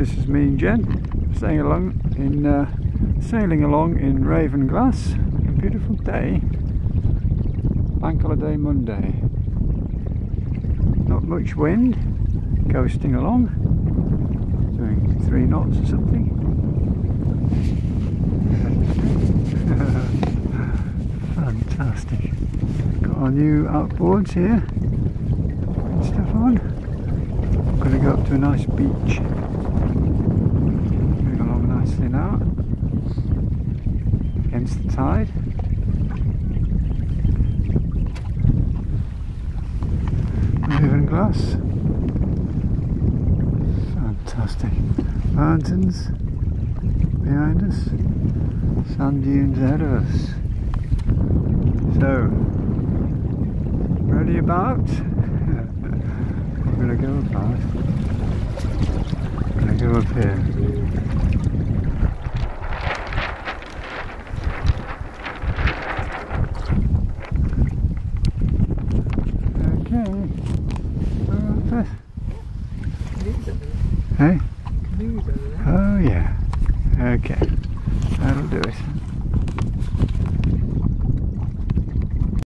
this is me and Jen sailing along in uh, sailing along in Ravenglass. A beautiful day, Bank Holiday Monday. Not much wind, coasting along, doing three knots or something. Fantastic. Got our new outboards here and stuff on. Going to go up to a nice beach. Nicely now. Against the tide. Moving glass. Fantastic. Mountains behind us. Sand dunes ahead of us. So, ready about? We're gonna go about. Gonna go up here. Okay. Hey? Oh yeah. Okay. That'll do it.